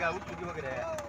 agak uji juga ya.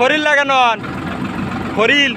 ফরিল লাগানো ফরিল।